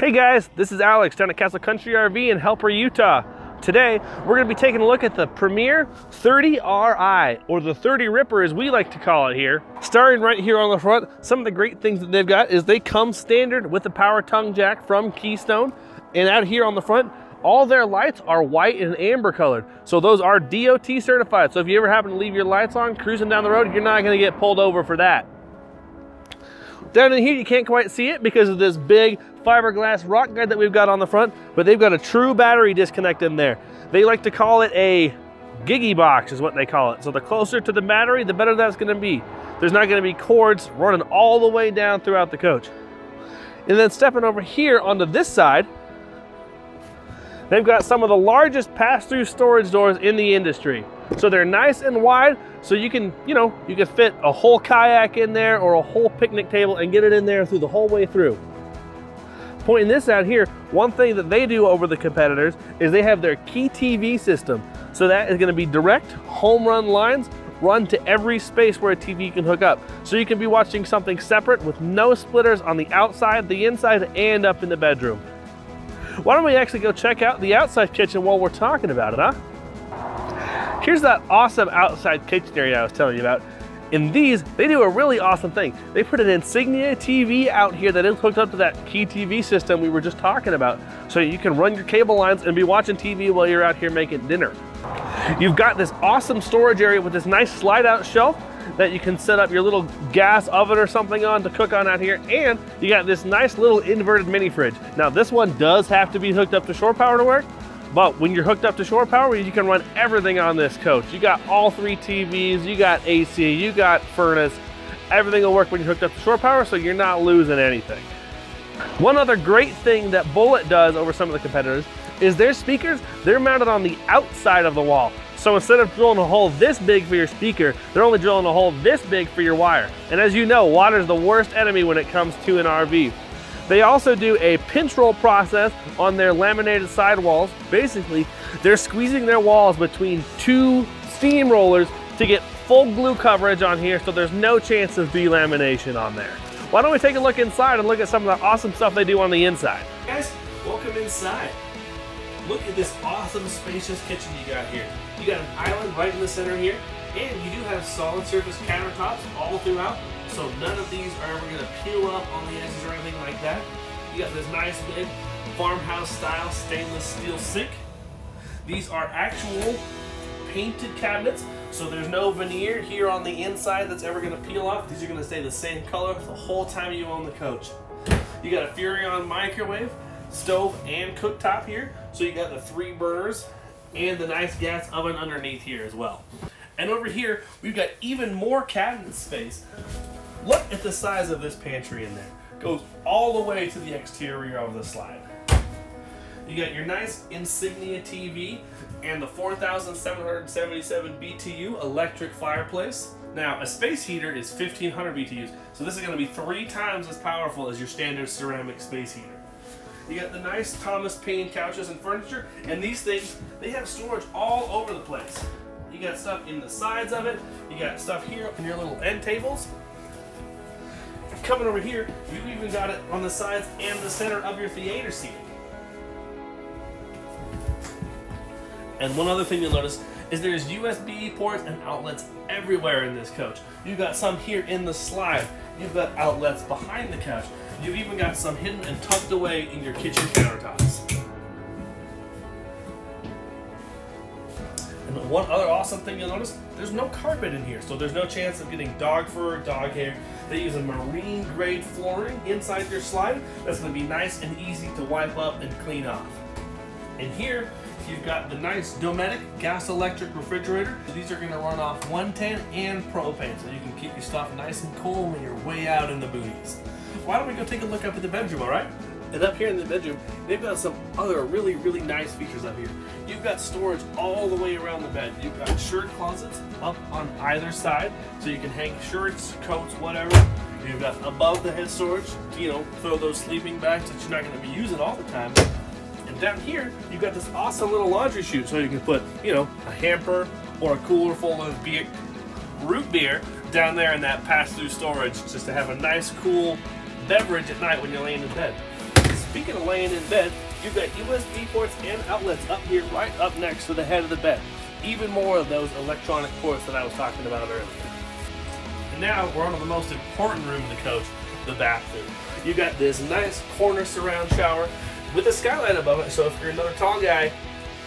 Hey guys, this is Alex down at Castle Country RV in Helper, Utah. Today, we're gonna be taking a look at the Premier 30RI, or the 30 Ripper as we like to call it here. Starting right here on the front, some of the great things that they've got is they come standard with the power tongue jack from Keystone. And out here on the front, all their lights are white and amber colored. So those are DOT certified. So if you ever happen to leave your lights on cruising down the road, you're not gonna get pulled over for that. Down in here, you can't quite see it because of this big fiberglass rock guard that we've got on the front, but they've got a true battery disconnect in there. They like to call it a giggy box is what they call it. So the closer to the battery, the better that's gonna be. There's not gonna be cords running all the way down throughout the coach. And then stepping over here onto this side, they've got some of the largest pass-through storage doors in the industry. So they're nice and wide, so you can, you know, you can fit a whole kayak in there or a whole picnic table and get it in there through the whole way through. Pointing this out here, one thing that they do over the competitors is they have their key TV system. So that is gonna be direct home run lines run to every space where a TV can hook up. So you can be watching something separate with no splitters on the outside, the inside, and up in the bedroom. Why don't we actually go check out the outside kitchen while we're talking about it, huh? Here's that awesome outside kitchen area I was telling you about. In these, they do a really awesome thing. They put an Insignia TV out here that is hooked up to that key TV system we were just talking about. So you can run your cable lines and be watching TV while you're out here making dinner. You've got this awesome storage area with this nice slide out shelf that you can set up your little gas oven or something on to cook on out here. And you got this nice little inverted mini fridge. Now this one does have to be hooked up to shore power to work, but when you're hooked up to shore power, you can run everything on this coach. You got all three TVs, you got AC, you got furnace. Everything will work when you're hooked up to shore power, so you're not losing anything. One other great thing that Bullet does over some of the competitors is their speakers, they're mounted on the outside of the wall. So instead of drilling a hole this big for your speaker, they're only drilling a hole this big for your wire. And as you know, water is the worst enemy when it comes to an RV. They also do a pinch roll process on their laminated sidewalls. Basically, they're squeezing their walls between two steam rollers to get full glue coverage on here so there's no chance of delamination on there. Why don't we take a look inside and look at some of the awesome stuff they do on the inside. Guys, welcome inside. Look at this awesome spacious kitchen you got here. You got an island right in the center here, and you do have solid surface countertops all throughout. So none of these are ever gonna peel up on the edges or anything like that. You got this nice big farmhouse style stainless steel sink. These are actual painted cabinets, so there's no veneer here on the inside that's ever gonna peel off. These are gonna stay the same color the whole time you own the coach. You got a Furrion microwave, stove, and cooktop here. So you got the three burners and the nice gas oven underneath here as well. And over here, we've got even more cabinet space. Look at the size of this pantry in there. Goes all the way to the exterior of the slide. You got your nice Insignia TV and the 4,777 BTU electric fireplace. Now, a space heater is 1,500 BTUs, so this is going to be three times as powerful as your standard ceramic space heater. You got the nice Thomas Payne couches and furniture, and these things, they have storage all over the place. You got stuff in the sides of it, you got stuff here in your little end tables, coming over here, you even got it on the sides and the center of your theater seating. And one other thing you'll notice is there's USB ports and outlets everywhere in this coach. You've got some here in the slide. You've got outlets behind the couch. You've even got some hidden and tucked away in your kitchen countertops. One other awesome thing you'll notice, there's no carpet in here, so there's no chance of getting dog fur dog hair. They use a marine grade flooring inside their slide that's going to be nice and easy to wipe up and clean off. And here, you've got the nice Dometic gas electric refrigerator. These are going to run off 110 and propane, so you can keep your stuff nice and cool when you're way out in the boonies. Why don't we go take a look up at the bedroom, all right? And up here in the bedroom, they've got some other really, really nice features up here. You've got storage all the way around the bed. You've got shirt closets up on either side, so you can hang shirts, coats, whatever. You've got above the head storage, to, you know, throw those sleeping bags that you're not going to be using all the time. And down here, you've got this awesome little laundry chute, so you can put, you know, a hamper or a cooler full of beer, root beer down there in that pass-through storage, just to have a nice, cool beverage at night when you're laying in bed speaking of laying in bed, you've got USB ports and outlets up here, right up next to the head of the bed. Even more of those electronic ports that I was talking about earlier. And now we're on to the most important room in the coach, the bathroom. You've got this nice corner surround shower with a skylight above it, so if you're another tall guy,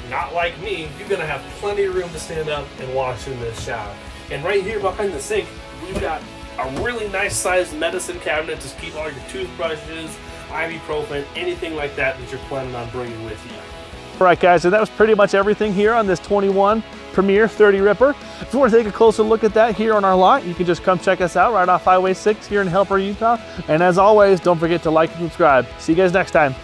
not like me, you're gonna have plenty of room to stand up and wash in this shower. And right here behind the sink, we've got a really nice sized medicine cabinet to keep all your toothbrushes, ibuprofen, anything like that that you're planning on bringing with you. All right guys, so that was pretty much everything here on this 21 Premier 30 Ripper. If you want to take a closer look at that here on our lot, you can just come check us out right off Highway 6 here in Helper, Utah. And as always, don't forget to like and subscribe. See you guys next time.